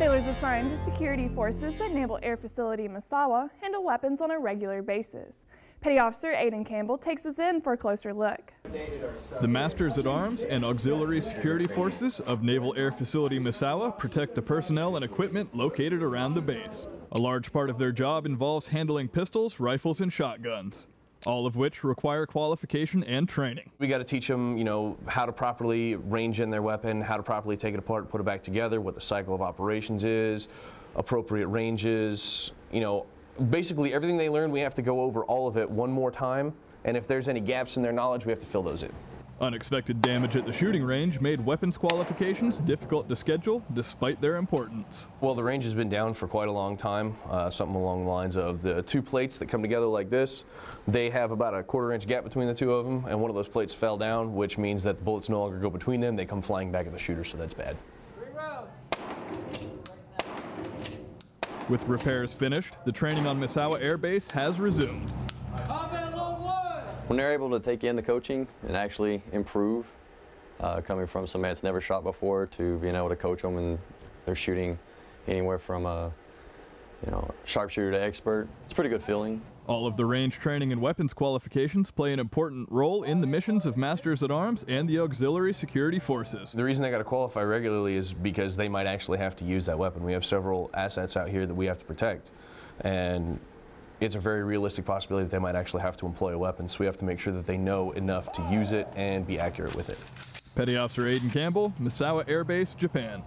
assigned to security forces at Naval Air Facility Misawa handle weapons on a regular basis. Petty Officer Aiden Campbell takes us in for a closer look. The Masters at Arms and Auxiliary Security Forces of Naval Air Facility Misawa protect the personnel and equipment located around the base. A large part of their job involves handling pistols, rifles, and shotguns all of which require qualification and training. We got to teach them, you know, how to properly range in their weapon, how to properly take it apart, put it back together, what the cycle of operations is, appropriate ranges, you know, basically everything they learn, we have to go over all of it one more time. And if there's any gaps in their knowledge, we have to fill those in. Unexpected damage at the shooting range made weapons qualifications difficult to schedule despite their importance. Well, the range has been down for quite a long time, uh, something along the lines of the two plates that come together like this. They have about a quarter inch gap between the two of them, and one of those plates fell down, which means that the bullets no longer go between them. They come flying back at the shooter, so that's bad. With repairs finished, the training on Misawa Air Base has resumed. When they're able to take in the coaching and actually improve, uh, coming from somebody that's never shot before to being able to coach them and they're shooting anywhere from a you know sharpshooter to expert, it's a pretty good feeling. All of the range training and weapons qualifications play an important role in the missions of Masters at Arms and the Auxiliary Security Forces. The reason they got to qualify regularly is because they might actually have to use that weapon. We have several assets out here that we have to protect. And it's a very realistic possibility that they might actually have to employ a weapon, so we have to make sure that they know enough to use it and be accurate with it. Petty Officer Aiden Campbell, Misawa Air Base, Japan.